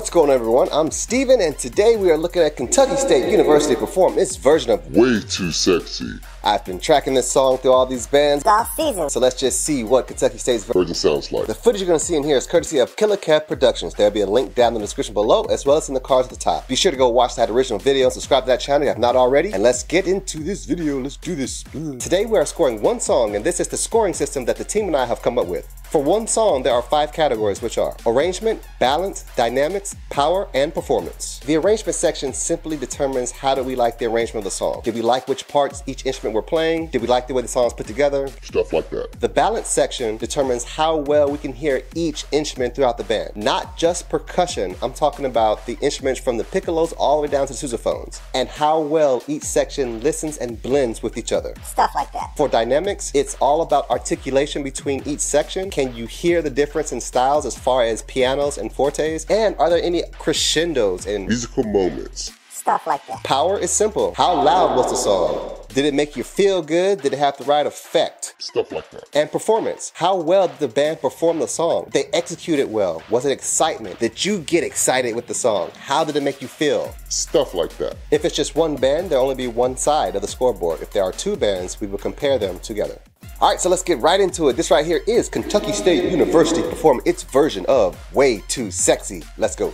What's going on, everyone? I'm Steven, and today we are looking at Kentucky State University perform its version of Way 2 Sexy. I've been tracking this song through all these bands all season. So let's just see what Kentucky State's version sounds like. The footage you're going to see in here is courtesy of Killa Kev Productions. There'll be a link down in the description below, as well as in the cards at the top. Be sure to go watch that original video and subscribe to that channel if you have not already. And let's get into this video. Let's do this. Today we are scoring one song, and this is the scoring system that the team and I have come up with. For one song, there are five categories, which are arrangement, balance, dynamics, power, and performance. The arrangement section simply determines how do we like the arrangement of the song. Did we like which parts each instrument were playing? Did we like the way the song's put together? Stuff like that. The balance section determines how well we can hear each instrument throughout the band. Not just percussion, I'm talking about the instruments from the piccolos all the way down to the sousaphones, and how well each section listens and blends with each other. Stuff like that. For dynamics, it's all about articulation between each section can you hear the difference in styles as far as pianos and fortes? And are there any crescendos and musical moments? Stuff like that. Power is simple. How loud was the song? Did it make you feel good? Did it have the right effect? Stuff like that. And performance. How well did the band perform the song? They executed well. Was it excitement? Did you get excited with the song? How did it make you feel? Stuff like that. If it's just one band, there'll only be one side of the scoreboard. If there are two bands, we will compare them together. All right, so let's get right into it. This right here is Kentucky State University performing its version of Way 2 Sexy. Let's go.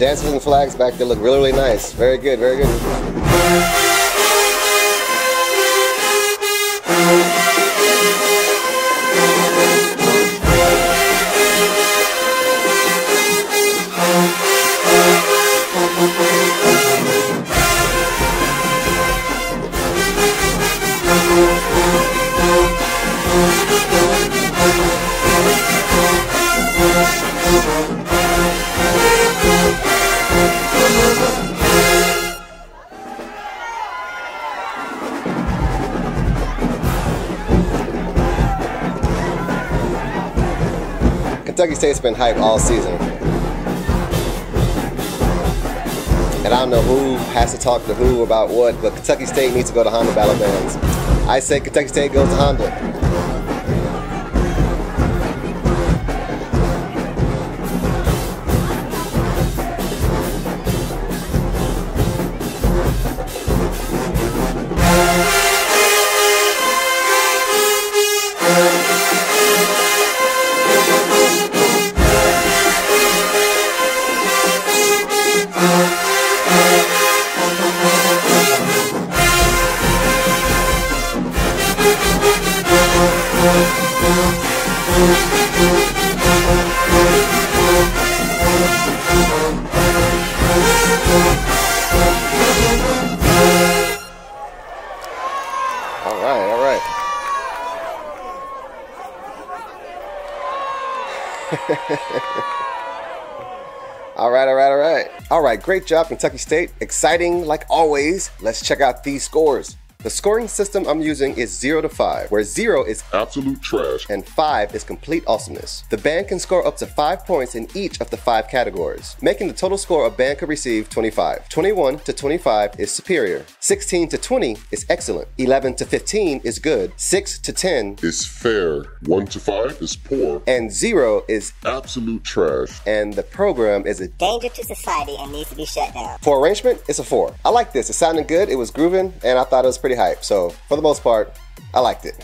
Dancers and flags back there look really, really nice. Very good, very good. Kentucky State's been hyped all season. And I don't know who has to talk to who about what, but Kentucky State needs to go to Honda Battle Bands. I say Kentucky State goes to Honda. all right, all right, all right. All right, great job, Kentucky State. Exciting like always. Let's check out these scores. The scoring system I'm using is 0 to 5, where 0 is absolute trash and 5 is complete awesomeness. The band can score up to 5 points in each of the 5 categories, making the total score a band could receive 25. 21 to 25 is superior. 16 to 20 is excellent. 11 to 15 is good. 6 to 10 is fair. 1 to 5 is poor. And 0 is absolute trash. And the program is a danger to society and needs to be shut down. For arrangement, it's a 4. I like this. It sounded good, it was grooving, and I thought it was pretty pretty hype. So for the most part, I liked it.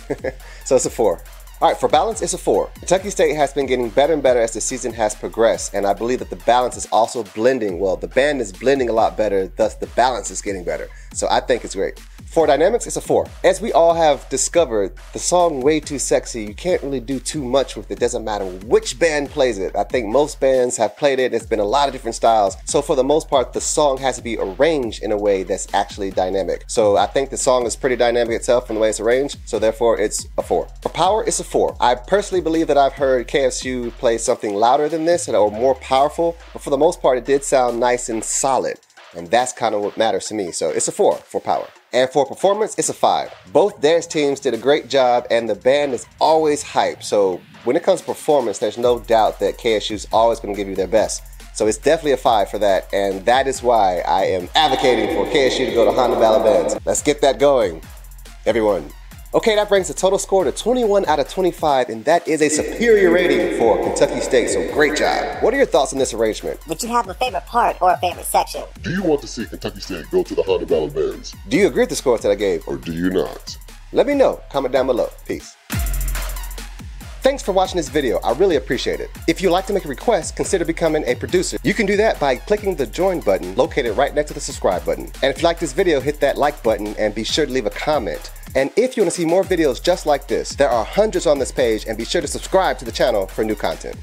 so it's a four. All right, for balance, it's a four. Kentucky State has been getting better and better as the season has progressed, and I believe that the balance is also blending. Well, the band is blending a lot better, thus the balance is getting better. So I think it's great. For dynamics, it's a four. As we all have discovered, the song Way 2 Sexy, you can't really do too much with it. Doesn't matter which band plays it. I think most bands have played it. It's been a lot of different styles. So for the most part, the song has to be arranged in a way that's actually dynamic. So I think the song is pretty dynamic itself from the way it's arranged. So therefore, it's a four. For power, it's a four. I personally believe that I've heard KSU play something louder than this or more powerful, but for the most part, it did sound nice and solid. And that's kind of what matters to me. So it's a four for power. And for performance, it's a five. Both dance teams did a great job, and the band is always hype. So when it comes to performance, there's no doubt that KSU is always going to give you their best. So it's definitely a five for that, and that is why I am advocating for KSU to go to Honda Battle Bands. Let's get that going, everyone. Okay, that brings the total score to 21 out of 25, and that is a superior rating for Kentucky State, so great job. What are your thoughts on this arrangement? Would you have a favorite part or a favorite section? Do you want to see Kentucky State go to the Honda Battle Bands, Do you agree with the scores that I gave? or do you not? Let me know. Comment down below. Peace. Thanks for watching this video. I really appreciate it. If you'd like to make a request, consider becoming a producer. You can do that by clicking the join button located right next to the subscribe button. And if you like this video, hit that like button and be sure to leave a comment. And if you want to see more videos just like this, there are hundreds on this page and be sure to subscribe to the channel for new content.